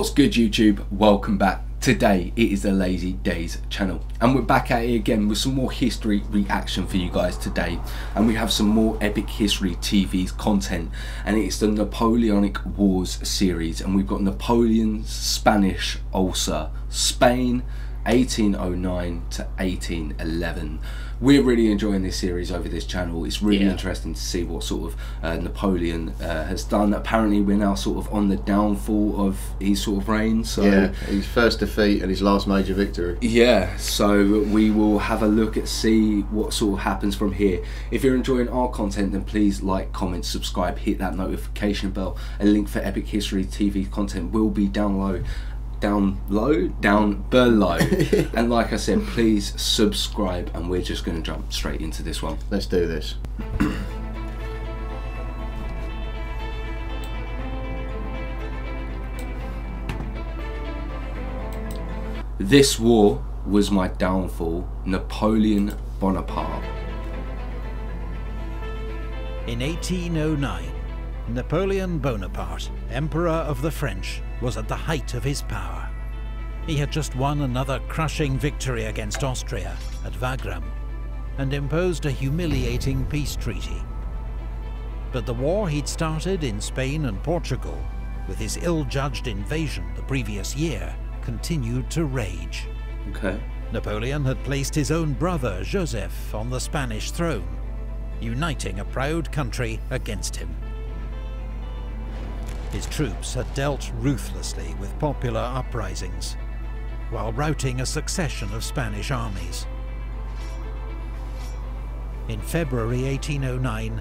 What's good YouTube? Welcome back. Today it is the Lazy Daze channel. And we're back at it again with some more history reaction for you guys today. And we have some more epic history TV's content. And it's the Napoleonic Wars series. And we've got Napoleon's Spanish ulcer, Spain 1809 to 1811 we're really enjoying this series over this channel it's really Yeah. interesting to see what sort of uh, Napoleon uh, has done apparently we're now sort of on the downfall of his sort of reign so Yeah, his first defeat and his last major victory. yeah, so we will have a look at see what sort of happens from here. If you're enjoying our content, then please like, comment, subscribe, hit that notification bell. A link for Epic History TV content will be down low, down low, down below. and like I said, please subscribe, and we're just going to jump straight into this one. Let's do this. This war was my downfall. Napoleon Bonaparte. In 1809, Napoleon Bonaparte, Emperor of the French, was at the height of his power. He had just won another crushing victory against Austria at Wagram and imposed a humiliating peace treaty. But the war he'd started in Spain and Portugal, with his ill-judged invasion the previous year, continued to rage. Okay. Napoleon had placed his own brother Joseph on the Spanish throne, uniting a proud country against him. His troops had dealt ruthlessly with popular uprisings, while routing a succession of Spanish armies. In February 1809,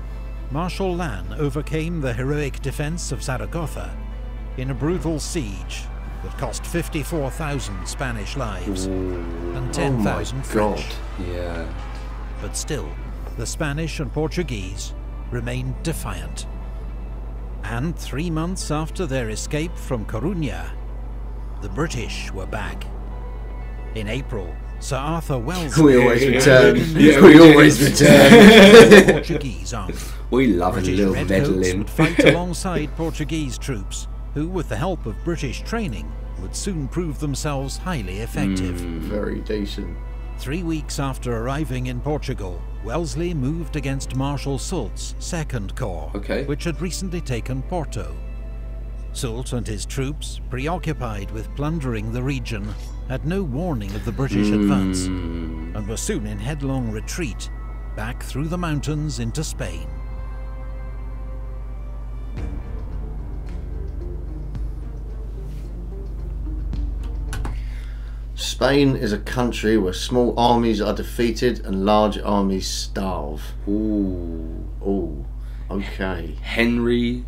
Marshal Lannes overcame the heroic defence of Zaragoza in a brutal siege that cost 54,000 Spanish lives and 10,000 French. Yeah. But still, the Spanish and Portuguese remained defiant. And three months after their escape from Corunna, the British were back. In April, Sir Arthur Wellesley We always return. Yeah, we we always return. Portuguese army. We love a British little redcoats meddling. would fight alongside Portuguese troops, who, with the help of British training, would soon prove themselves highly effective. Hmm, very decent. Three weeks after arriving in Portugal, Wellesley moved against Marshal Soult's Second Corps, Okay. which had recently taken Porto. Soult and his troops, preoccupied with plundering the region, had no warning of the British hmm. advance, and were soon in headlong retreat, back through the mountains into Spain. Spain is a country where small armies are defeated and large armies starve. Ooh. Oh, okay. Henry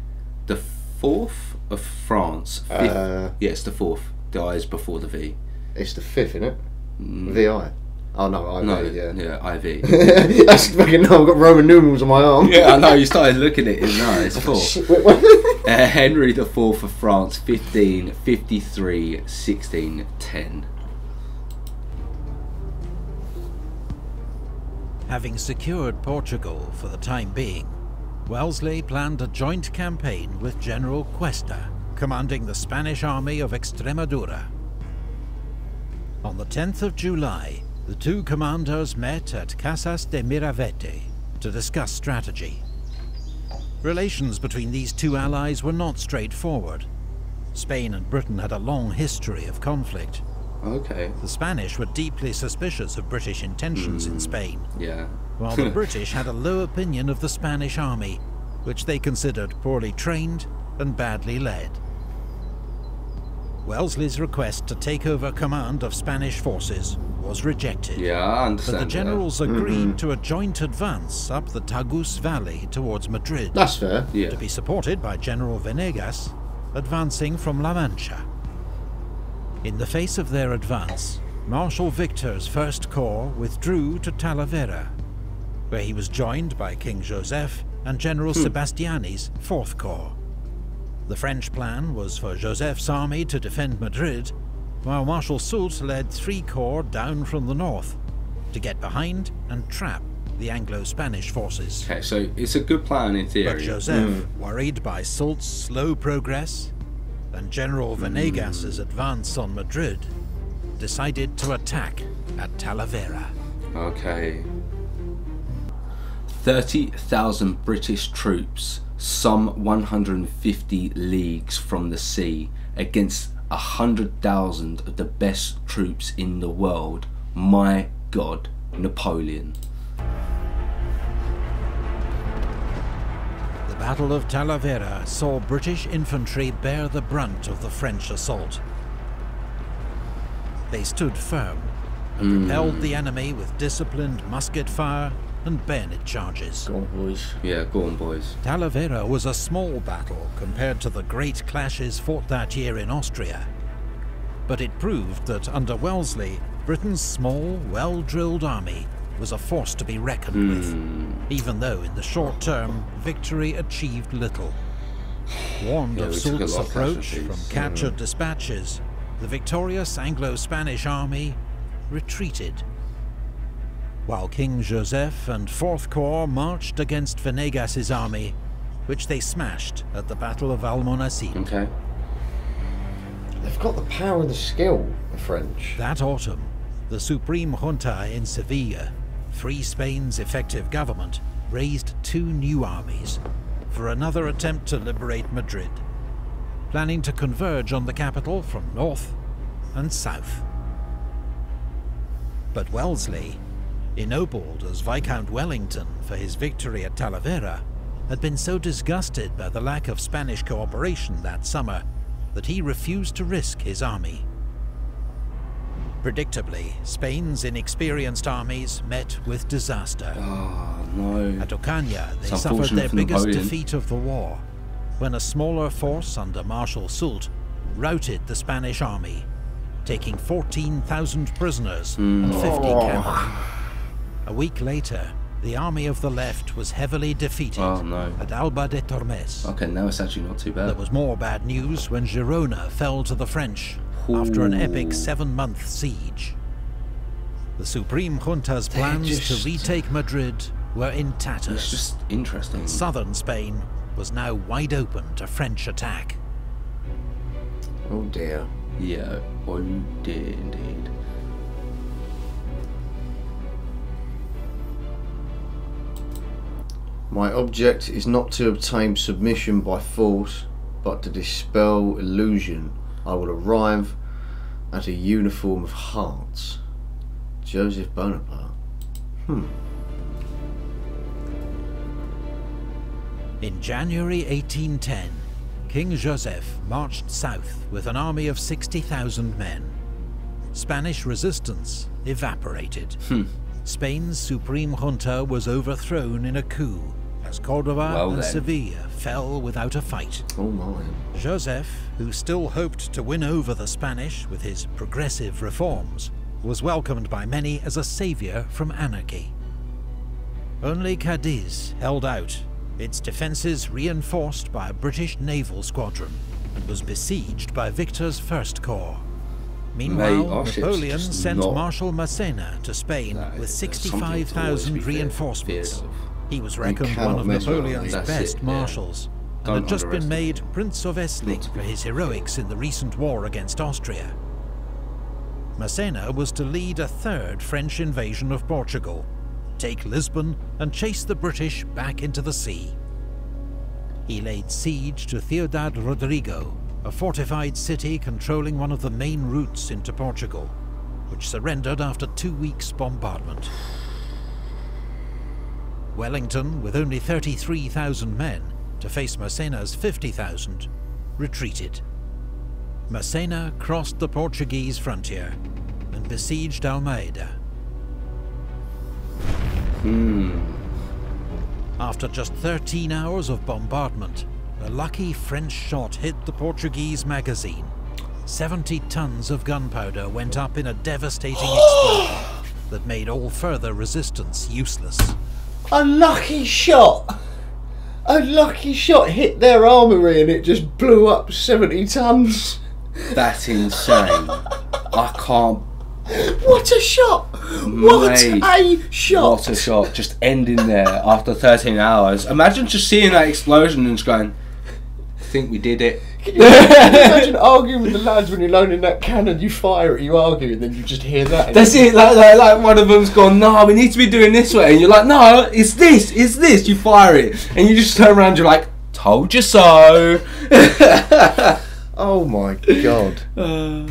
the Fourth of France. Fifth, Uh, yes, the fourth the dies before the V. It's the fifth, isn't it? VI. Oh no, IV, No, yeah. yeah, IV. That's fucking no, I've got Roman numerals on my arm. yeah, I know. You started looking at it. No, it's four. Wait, wait. Uh, Henry the Fourth of France, 1553, 1610. Having secured Portugal for the time being, Wellesley planned a joint campaign with General Cuesta, commanding the Spanish army of Extremadura. On the 10th of July, the two commanders met at Casas de Miravete to discuss strategy. Relations between these two allies were not straightforward. Spain and Britain had a long history of conflict. Okay. The Spanish were deeply suspicious of British intentions in hmm. Spain, Yeah. while the British had a low opinion of the Spanish army, which they considered poorly trained and badly led. Wellesley's request to take over command of Spanish forces was rejected. Yeah, But the that. generals hmm. agreed to a joint advance up the Tagus Valley towards Madrid, That's fair. Yeah. to be supported by General Venegas, advancing from La Mancha. In the face of their advance, Marshal Victor's First Corps withdrew to Talavera, where he was joined by King Joseph and General hmm. Sebastiani's Fourth Corps. The French plan was for Joseph's army to defend Madrid, while Marshal Soult led three corps down from the north to get behind and trap the Anglo-Spanish forces. Okay, so it's a good plan in theory. But. Joseph, hmm. worried by Soult's slow progress, and General Venegas's hmm. advance on Madrid, decided to attack at Talavera. Okay. 30,000 British troops, some 150 leagues from the sea, against 100,000 of the best troops in the world. My God, Napoleon. Battle of Talavera saw British infantry bear the brunt of the French assault. They stood firm and hmm. repelled the enemy with disciplined musket fire and bayonet charges. Go on, boys. Yeah, go on, boys. Talavera was a small battle compared to the great clashes fought that year in Austria. But it proved that under Wellesley, Britain's small, well-drilled army was a force to be reckoned with, hmm. even though in the short term, victory achieved little. Warned Yeah, of we took a Soult's lot of approach from casualties. captured hmm. dispatches, the victorious Anglo-Spanish army retreated while King Joseph and Fourth Corps marched against Venegas's army, which they smashed at the Battle of Almonacid. Okay. They've got the power and the skill, the French. That autumn, the Supreme Junta in Sevilla, Free Spain's effective government, raised two new armies for another attempt to liberate Madrid, planning to converge on the capital from north and south. But Wellesley, ennobled as Viscount Wellington for his victory at Talavera, had been so disgusted by the lack of Spanish cooperation that summer that he refused to risk his army. Predictably, Spain's inexperienced armies met with disaster. Oh, no. At Ocaña, they It's suffered their biggest Napoleon. defeat of the war, when a smaller force under Marshal Soult routed the Spanish army, taking 14,000 prisoners and hmm. 50 cannon. A week later, the army of the left was heavily defeated Oh, no. at Alba de Tormes. Okay, now it's actually not too bad. There was more bad news when Girona fell to the French after an epic seven-month siege. The Supreme Junta's plans just- to retake Madrid were in It's tatters. just interesting. Southern Spain was now wide open to French attack. Oh dear. Yeah, oh, did indeed. My object is not to obtain submission by force, but to dispel illusion. I will arrive at a uniform of hearts. Joseph Bonaparte. Hmm. In January 1810, King Joseph marched south with an army of 60,000 men. Spanish resistance evaporated. Spain's Supreme Junta was overthrown in a coup as Cordoba Well and then. Sevilla fell without a fight. Oh my. Joseph, who still hoped to win over the Spanish with his progressive reforms, was welcomed by many as a saviour from anarchy. Only Cadiz held out, its defences reinforced by a British naval squadron, and was besieged by Victor's First Corps. Meanwhile, ship's Napoleon sent not- Marshal Massena to Spain with is something to always 65,000 be feared- reinforcements. He was reckoned one of Napoleon's best it, yeah. marshals, and had just been made Prince of Essling for his heroics in the recent war against Austria. Massena was to lead a third French invasion of Portugal, take Lisbon and chase the British back into the sea. He laid siege to Ciudad Rodrigo, a fortified city controlling one of the main routes into Portugal, which surrendered after two weeks' bombardment. Wellington, with only 33,000 men to face Massena's 50,000, retreated. Massena crossed the Portuguese frontier and besieged Almeida. Hmm. After just 13 hours of bombardment, a lucky French shot hit the Portuguese magazine. 70 tons of gunpowder went up in a devastating explosion that made all further resistance useless. A lucky shot! A lucky shot hit their armoury and it just blew up 70 tons. That's insane. I can't. What a shot! What Mate, a shot! What a shot. Just ending there after 13 hours. Imagine just seeing that explosion and just going, think we did it. Can you imagine arguing with the lads when you're loading that cannon? You fire it, you argue, and then you just hear that. That's it. Like, like, like one of them's gone. No, we need to be doing this way, and you're like, no, it's this, it's this. You fire it, and you just turn around. You're like, told you so. Oh my god. Uh,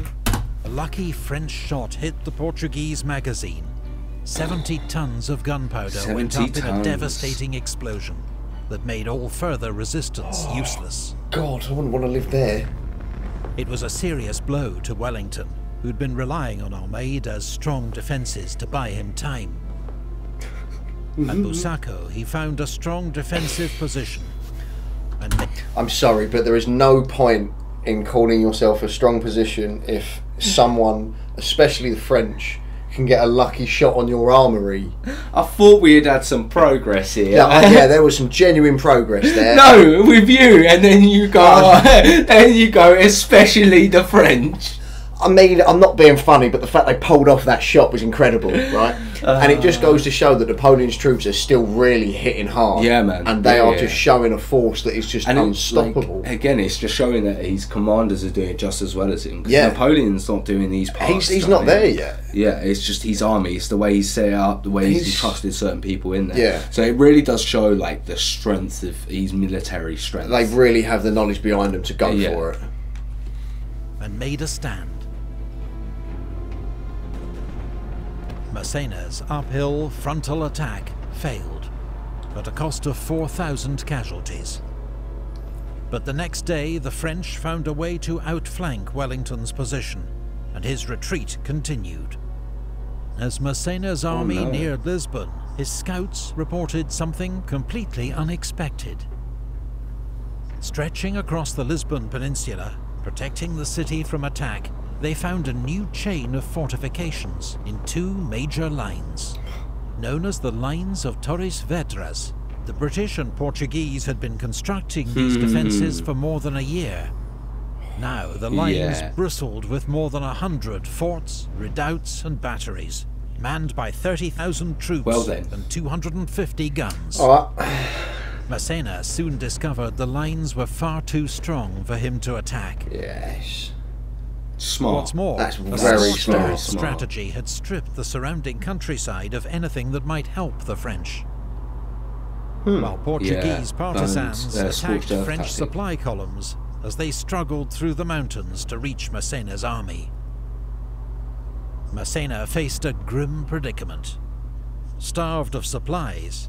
A lucky French shot hit the Portuguese magazine. 70 tons of gunpowder went 70 up in a devastating explosion that made all further resistance useless. God, I wouldn't want to live there. It was a serious blow to Wellington, who'd been relying on Almeida's strong defences to buy him time. At Busaco, he found a strong defensive position and I'm sorry, but there is no point in calling yourself a strong position if hmm. someone, especially the French, can get a lucky shot on your armoury. I thought we had had some progress here. Yeah, yeah, there was some genuine progress there. no, with you, and then you go, oh. and you go, especially the French. I mean, I'm not being funny, but the fact they pulled off that shot was incredible, right? And it just goes to show that Napoleon's troops are still really hitting hard. Yeah, man. And they Yeah, are yeah. just showing a force that is just And it's like, unstoppable. again, it's just showing that his commanders are doing just as well as him. 'cause Yeah. Napoleon's not doing these parts. he's he's not there yet. Yeah, it's just his army. It's the way he's set up, the way he's, He's- trusted certain people in there. Yeah. So it really does show like the strength of his military strength. They really have the knowledge behind them to go Yeah. for it. and made a stand. Massena's uphill frontal attack failed, at a cost of 4,000 casualties. But the next day, the French found a way to outflank Wellington's position, and his retreat continued. As Massena's oh, army no. neared Lisbon, his scouts reported something completely unexpected. Stretching across the Lisbon Peninsula, protecting the city from attack, they found a new chain of fortifications in two major lines. Known as the Lines of Torres Vedras, the British and Portuguese had been constructing these hmm. defences for more than a year. Now the lines Yeah. bristled with more than a hundred forts, redoubts, and batteries, manned by 30,000 troops Well and 250 guns. All right. Massena soon discovered the lines were far too strong for him to attack. Yes. Smart. What's more, That's a very scorched smart. earth Smart. strategy had stripped the surrounding countryside of anything that might help the French. While Portuguese Yeah, partisans and, uh, attacked French tactic. supply columns as they struggled through the mountains to reach Massena's army. Massena faced a grim predicament. Starved of supplies,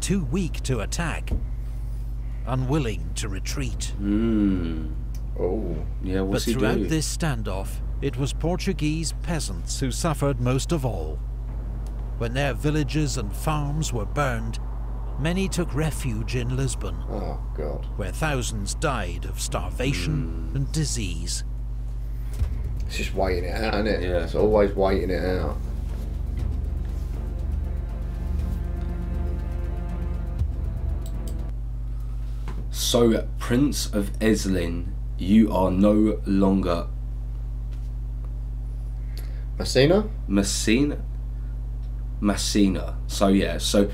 too weak to attack, unwilling to retreat. Mm. Oh. Yeah, But what's he throughout do? this standoff, it was Portuguese peasants who suffered most of all. When their villages and farms were burned, many took refuge in Lisbon, Oh God. where thousands died of starvation mm. and disease. It's just waiting it out, isn't it? Yeah. It's always waiting it out. So, Prince of Eslin, you are no longer Messina? Messina. Messina. So yeah. So,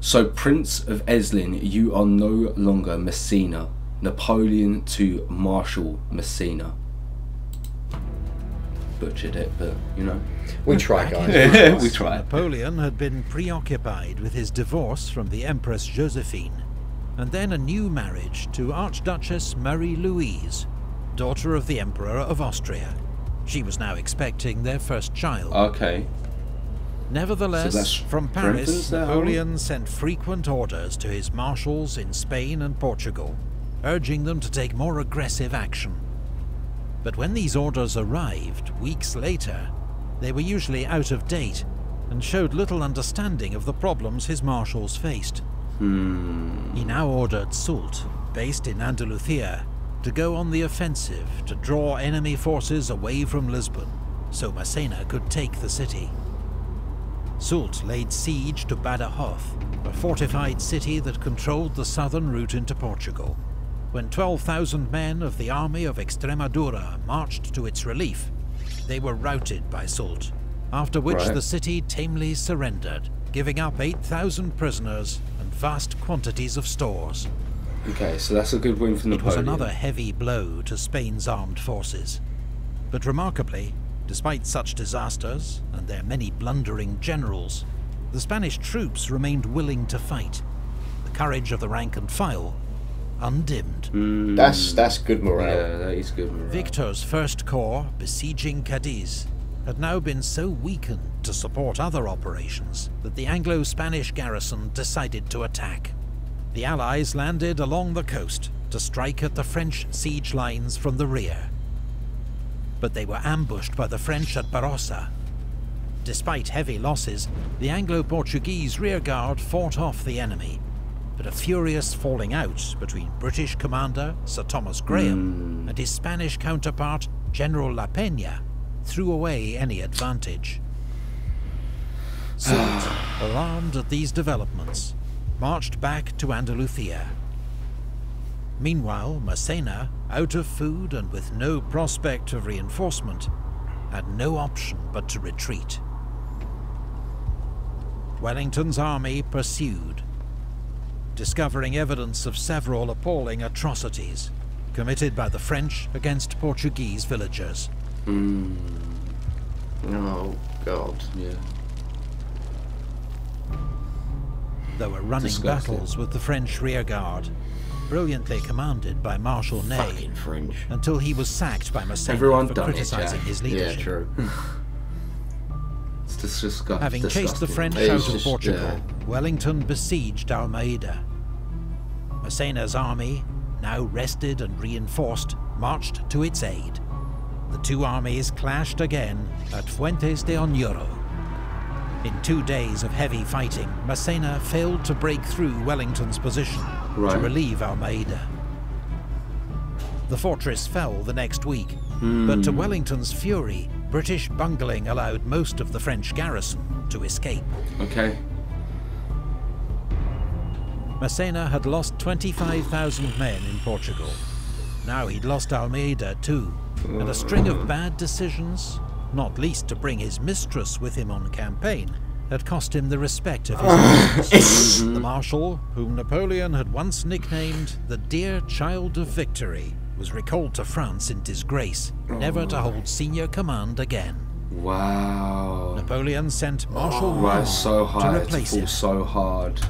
so Prince of Eslin, you are no longer Messina. Napoleon to Marshal Messina. Butchered it, but you know. We try, Back guys. Yeah, we try. Napoleon had been preoccupied with his divorce from the Empress Josephine, and then a new marriage to Archduchess Marie Louise, daughter of the Emperor of Austria. She was now expecting their first child. Okay. Nevertheless, So from Paris, Napoleon sent frequent orders to his marshals in Spain and Portugal, urging them to take more aggressive action. But when these orders arrived, weeks later, they were usually out of date and showed little understanding of the problems his marshals faced. Hmm. He now ordered Soult, based in Andalusia, to go on the offensive to draw enemy forces away from Lisbon, so Massena could take the city. Soult laid siege to Badajoz, a fortified city that controlled the southern route into Portugal. When 12,000 men of the army of Extremadura marched to its relief, they were routed by Soult, after which Right. the city tamely surrendered, giving up 8,000 prisoners vast quantities of stores. Okay, so that's a good win for It was another heavy blow to Spain's armed forces. But remarkably, despite such disasters and their many blundering generals, the Spanish troops remained willing to fight. The courage of the rank and file undimmed. Mm, That's that's good morale. yeah, that is good. morale. Victor's first corps, besieging Cadiz, had now been so weakened to support other operations that the Anglo-Spanish garrison decided to attack. The Allies landed along the coast to strike at the French siege lines from the rear. But they were ambushed by the French at Barossa. Despite heavy losses, the Anglo-Portuguese rearguard fought off the enemy, but a furious falling out between British commander Sir Thomas Graham hmm. and his Spanish counterpart General La Peña threw away any advantage. Soult, alarmed at these developments, marched back to Andalusia. Meanwhile, Massena, out of food and with no prospect of reinforcement, had no option but to retreat. Wellington's army pursued, discovering evidence of several appalling atrocities committed by the French against Portuguese villagers. Hmm. Oh God. Yeah. There were running Disgusting. battles with the French rearguard, brilliantly commanded by Marshal Ney, Fucking French. until he was sacked by Massena Everyone for done it, criticising Jack. his Yeah, leadership. true. It's just disgusting. Having chased the French It's out of just, Portugal, yeah. Wellington besieged Almeida. Massena's army, now rested and reinforced, marched to its aid. The two armies clashed again at Fuentes de Oñoro. In two days of heavy fighting, Massena failed to break through Wellington's position to relieve Almeida. The fortress fell the next week, but to hmm. Wellington's fury, British bungling allowed most of the French garrison to escape. Okay. Massena had lost 25,000 men in Portugal. Now he'd lost Almeida too, and a string of bad decisions, not least to bring his mistress with him on campaign, had cost him the respect of his. The Marshal, whom Napoleon had once nicknamed the Dear Child of Victory, was recalled to France in disgrace, never to hold senior command again. Wow. Napoleon sent Marshal oh, Right, Marmont so to replace fall him. so hard.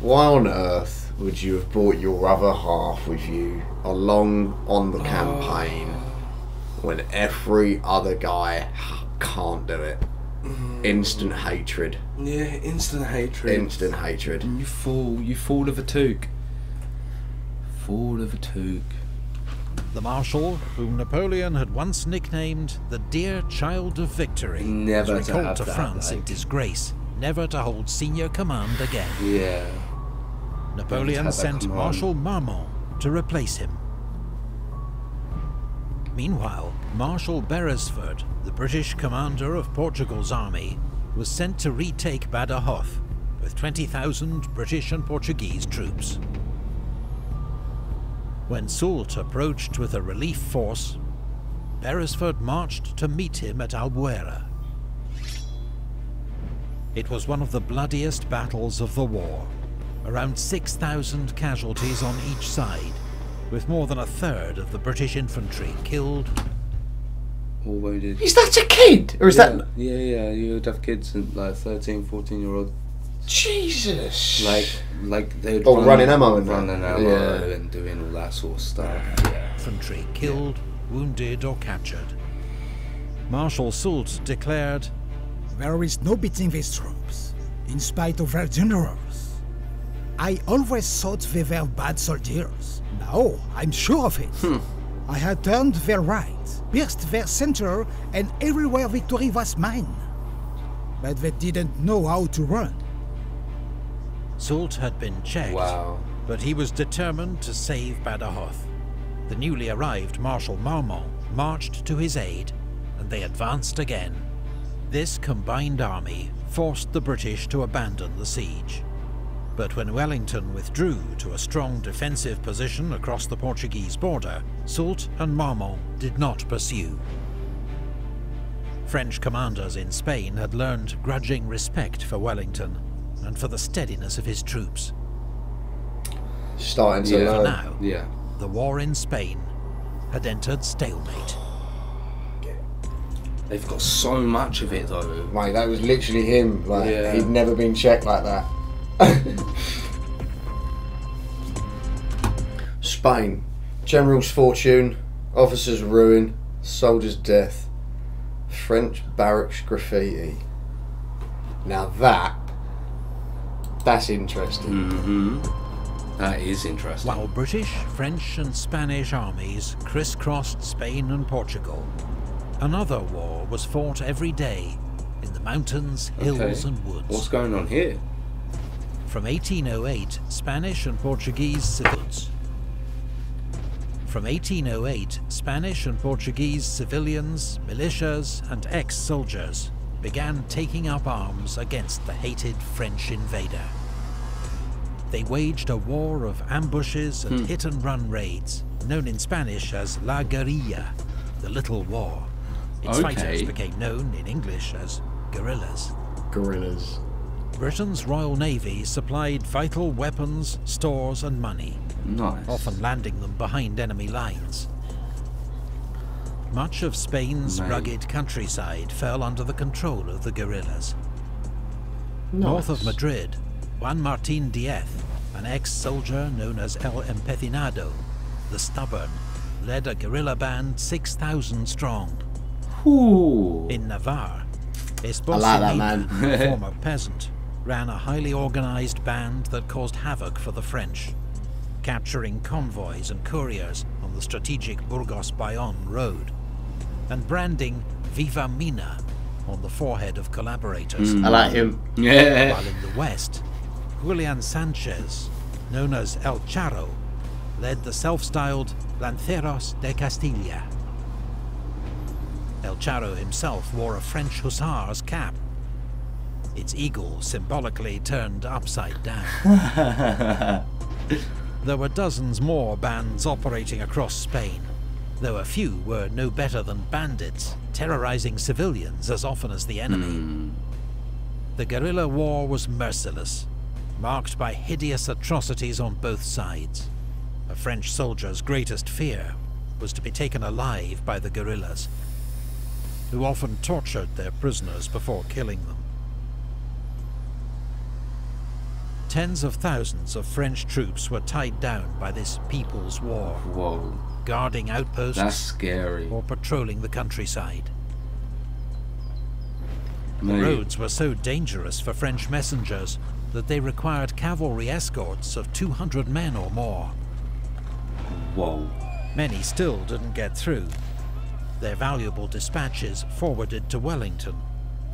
Why on earth would you have brought your other half with you along on the oh. campaign when every other guy can't do it? Mm. Instant hatred. Yeah, instant hatred. Instant hatred. You fool. You fool of a Took. Fool of a Took. The Marshal, whom Napoleon had once nicknamed the Dear Child of Victory, Never was to recalled have to that, France in disgrace, never to hold senior command again. Yeah. Napoleon sent. Marshal Marmont to replace him. Meanwhile, Marshal Beresford, the British commander of Portugal's army, was sent to retake Badajoz with 20,000 British and Portuguese troops. When Soult approached with a relief force, Beresford marched to meet him at Albuera. It was one of the bloodiest battles of the war. Around 6,000 casualties on each side, with more than a third of the British infantry killed All wounded. Is that a kid? Or is yeah, that. Yeah, yeah. You would have kids and like 13, 14 year old. Jesus! Like, like they'd Oh, running ammo and running ammo Yeah. and doing all that sort of stuff. Yeah. infantry killed, wounded, or captured. Marshal Soult declared, There is no beating these troops, in spite of their generals. I always thought they were bad soldiers. Now I'm sure of it. Hmm. I had turned their right, pierced their center, and everywhere victory was mine. But they didn't know how to run. Soult had been checked, Wow. but he was determined to save Badajoz. The newly arrived Marshal Marmont marched to his aid, and they advanced again. This combined army forced the British to abandon the siege. But when Wellington withdrew to a strong defensive position across the Portuguese border, Soult and Marmont did not pursue. French commanders in Spain had learned grudging respect for Wellington and for the steadiness of his troops. Starting to Yeah. Learn. now, Yeah. the war in Spain had entered stalemate. They've got so much of it though. Mate, that was literally him. Like Yeah. he'd never been checked like that. Spain. General's fortune, officer's ruin, soldier's death, French barracks graffiti. Now that that's interesting. Mm-hmm. That is interesting. While British, French, and Spanish armies crisscrossed Spain and Portugal, another war was fought every day in the mountains, hills, Okay. and woods. What's going on here? From 1808, Spanish and Portuguese civilians. From 1808, Spanish and Portuguese civilians, militias, and ex-soldiers began taking up arms against the hated French invader. They waged a war of ambushes and hmm. hit-and-run raids, known in Spanish as La Guerrilla, the Little War. Its Okay. fighters became known in English as guerrillas. Gorillas. Britain's Royal Navy supplied vital weapons, stores, and money, Nice. often landing them behind enemy lines. Much of Spain's Mate. rugged countryside fell under the control of the guerrillas. North of Madrid, Juan Martin Diez, an ex-soldier known as El Empecinado, the Stubborn, led a guerrilla band 6,000 strong. Ooh. In Navarre, I like that, man. Esposito, a former peasant, ran a highly organized band that caused havoc for the French, capturing convoys and couriers on the strategic Burgos-Bayonne road, and branding Viva Mina on the forehead of collaborators. Mm. I like him. yeah. While in the west, Julian Sanchez, known as El Charro, led the self-styled Lanceros de Castilla. El Charro himself wore a French hussar's cap, its eagle symbolically turned upside down. there were dozens more bands operating across Spain, though a few were no better than bandits, terrorizing civilians as often as the enemy. Hmm. The guerrilla war was merciless, marked by hideous atrocities on both sides. A French soldier's greatest fear was to be taken alive by the guerrillas, who often tortured their prisoners before killing them. Tens of thousands of French troops were tied down by this people's war, Whoa. guarding outposts That's scary. or patrolling the countryside. Mate. Roads were so dangerous for French messengers that they required cavalry escorts of 200 men or more. Whoa. Many still didn't get through. Their valuable dispatches forwarded to Wellington,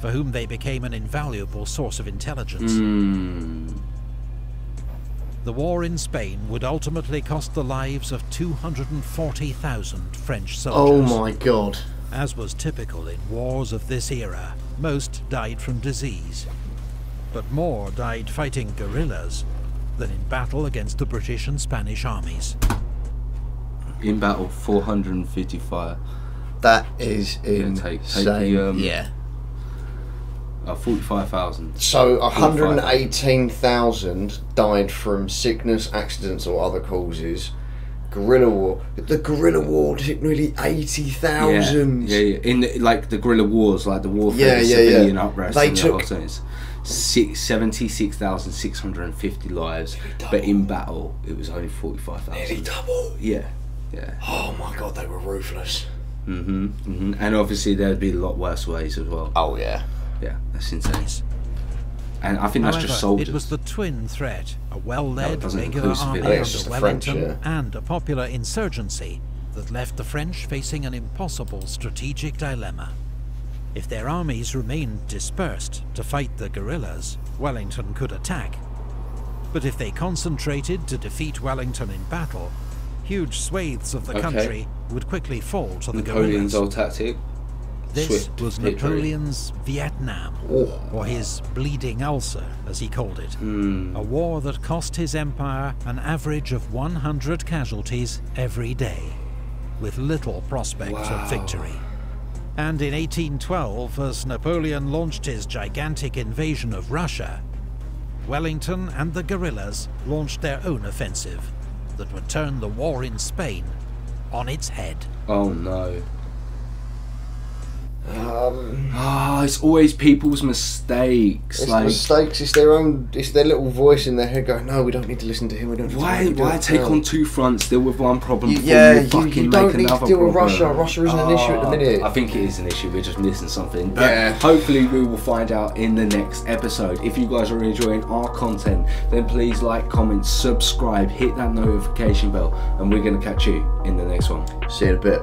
for whom they became an invaluable source of intelligence. Hmm. The war in Spain would ultimately cost the lives of 240,000 French soldiers. Oh my god. As was typical in wars of this era, most died from disease. But more died fighting guerrillas than in battle against the British and Spanish armies. In battle, 455. That is Yeah, take- take insane. the, um, yeah. Uh, 45,000. So 118,000 died from sickness, accidents, or other causes. Guerrilla war. The guerrilla war took nearly 80,000. Yeah, yeah, yeah. In the, like the guerrilla wars, like the warfare, Yeah, the yeah, yeah. civilian uprising, They the took- Six, 76,650 lives, but in battle it was only 45,000. Nearly double. Yeah, yeah. Oh my god, they were ruthless. hmm hmm And obviously there'd be a lot worse ways as well. Oh yeah. Yeah, that's insane. And I think that's just soldiers. it was the twin threat, a well-led doesn't regular army. Under the French, Wellington yeah. and a popular insurgency that left the French facing an impossible strategic dilemma. If their armies remained dispersed to fight the guerrillas, Wellington could attack. But if they concentrated to defeat Wellington in battle, huge swathes of the Okay. country would quickly fall to the Napoleon's guerrillas. old tactic. This swift was. Napoleon's Vietnam, Oh. or his bleeding ulcer, as he called it. Hmm. A war that cost his empire an average of 100 casualties every day, with little prospect Wow. of victory. And in 1812, as Napoleon launched his gigantic invasion of Russia, Wellington and the guerrillas launched their own offensive that would turn the war in Spain on its head. Oh no. Um, Ah, it's always people's mistakes. it's like, mistakes. It's their own. It's their little voice in their head going, "No, we don't need to listen to him. We don't." Need why, to, don't why take no." on two fronts, deal with one problem You- before yeah, you you- fucking you don't make need to another deal with? Russia. Russia isn't an issue at the Ah, minute. I think it is an issue. We're just missing something. But Yeah. hopefully, we will find out in the next episode. If you guys are enjoying our content, then please like, comment, subscribe, hit that notification bell, and we're gonna catch you in the next one. See you in a bit.